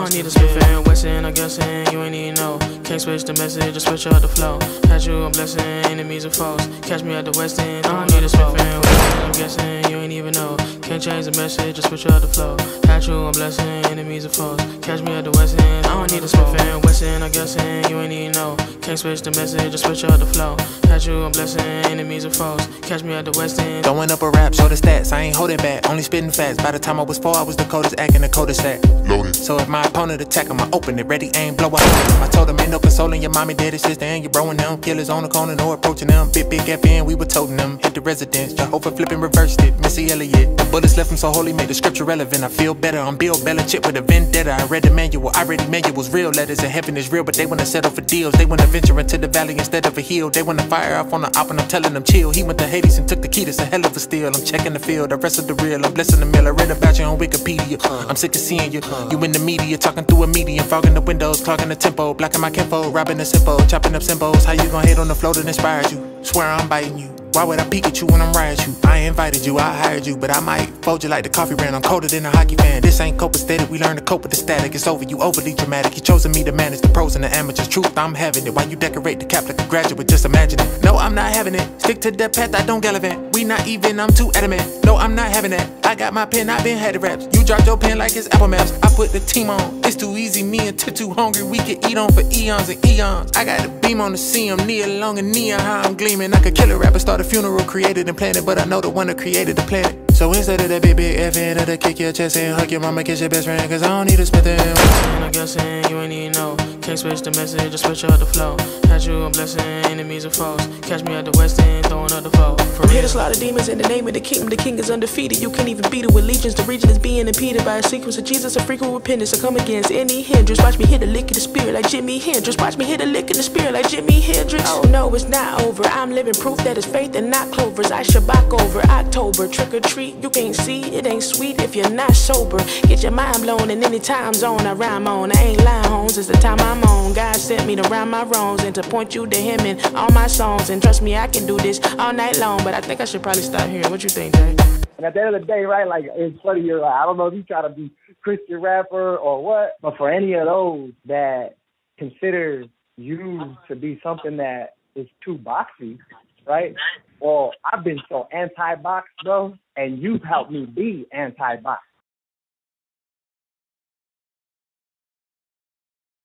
I don't need to spit fan, Westin, I'm guessing you ain't even know. Can't switch the message, just switch up the flow. Catch you, I'm blessing, enemies are foes. Catch me at the West End, I don't need to spit fan, Westin, I'm guessing ain't. Can't change the message, just switch up the flow. Had you, I'm blessing, enemies are foes. Catch me at the West End, I don't need a spit fan, West end, I'm guessing you ain't even know. Can't switch the message, just switch up the flow. Had you, I'm blessing, enemies are foes. Catch me at the West End. Throwing up a rap, show the stats. I ain't holding back, only spitting facts. By the time I was four, I was the coldest acting the coldest act. Loaded. So if my opponent attack him, I open it, ready, aim, blow up. I told him, ain't no consoling your mommy, daddy, sister, and your bro and them. Killers on the corner, no approaching them. Big, big FN, we were toting them. Hit the residence, Jehovah flipping, reversed it. Missy Elliott. The bullets left him so holy, made the scripture relevant. I feel better, I'm Bill Belichick with a vendetta. I read the manual, I read the manuals, real letters, and heaven is real, but they wanna settle for deals. They wanna venture into the valley instead of a hill. They wanna fire off on the op, and I'm telling them chill. He went to Hades and took the key, that's a hell of a steal. I'm checking the field, the rest of the real. I'm blessing the mill, I read about you on Wikipedia. I'm sick of seeing you. You in the media, talking through a medium, fogging the windows, clogging the tempo, blocking my kinfo, robbing the simple, chopping up symbols. How you gon' hate on the flow that inspired you? Swear I'm biting you. Why would I peek at you when I'm riot you? I invited you, I hired you, but I might fold you like the coffee brand. I'm colder than a hockey fan. This ain't copacetic, we learn to cope with the static. It's over, you overly dramatic. You chosen me to manage the pros and the amateurs. Truth, I'm having it. Why you decorate the cap like a graduate? Just imagine it. No, I'm not having it. Stick to the path, I don't gallivant. We not even, I'm too adamant. No, I'm not having that. I got my pen, I been had the raps. You dropped your pen like it's Apple Maps. I put the team on. It's too easy, me and Tiff too hungry. We could eat on for eons and eons. I got the beam on the CM, near long and neon, how I'm gleaming. I could kill a rapper, start a funeral, created and planned it, but I know the one that created the planet. So instead of that big, big F in, to kick your chest and hug your mama, kiss your best friend, cause I don't need a Smith and I'm guessing you ain't even know. Can't switch the message, just switch up the flow. Had you, I'm blessing, enemies are foes. Catch me at the West End, throwing up the foe. For I'm here real. to slaughter demons in the name of the kingdom. The king is undefeated. You can't even beat it with legions. The region is being impeded by a sequence of Jesus and frequent repentance. I come against any hindrance. Watch me hit a lick in the spirit like Jimi Hendrix. Watch me hit a lick in the spirit like Jimi Hendrix. Oh no, it's not over. I'm living proof that it's faith and not clovers. I shabak over October. Trick or treat, you can't see. It ain't sweet if you're not sober. Get your mind blown in any time zone I rhyme on. I ain't lying, homes. It's the time I'm on. God sent me to rhyme my wrongs and to point you to Him in all my songs. And trust me, I can do this all night long. But I think I should probably stop here. What you think, Jay? And at the end of the day, right, like it's funny. You're like, I don't know if you try to be Christian rapper or what, but for any of those that consider you to be something that is too boxy, right? Well, I've been so anti-box, bro, and you've helped me be anti-box.